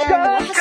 Sky.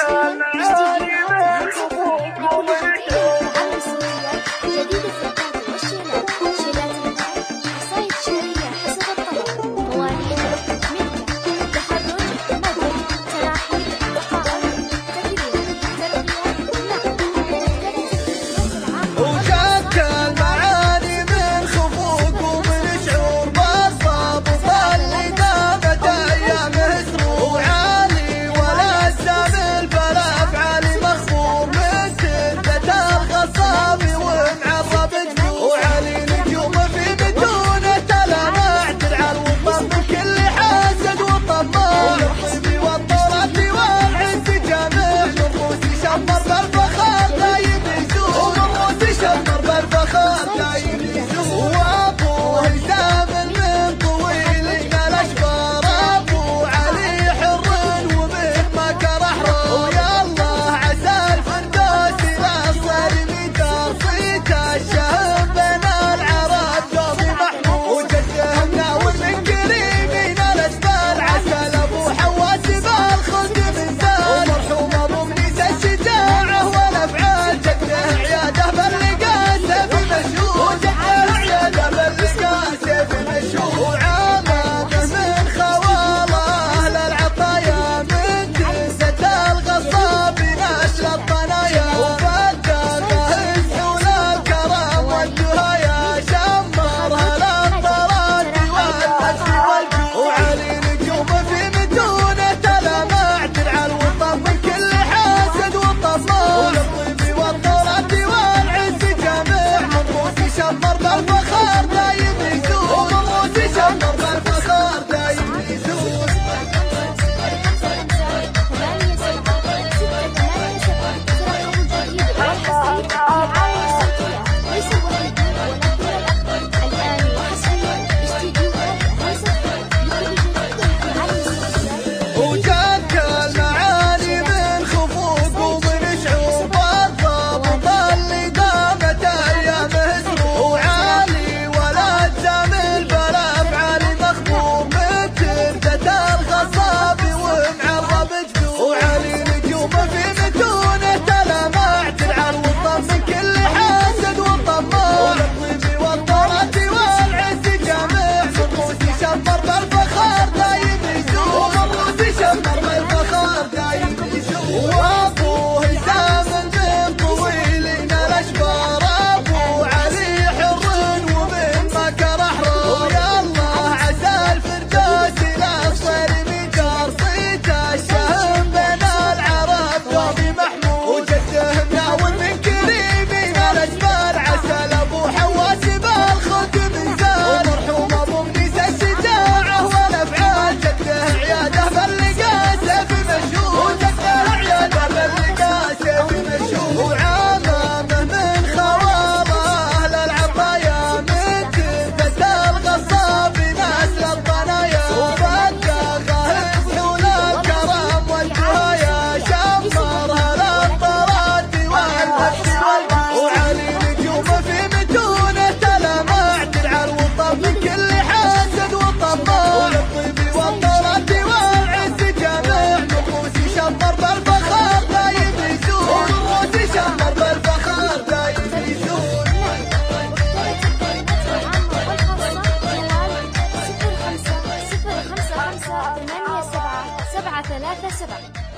سبعة ثلاثة سبعة.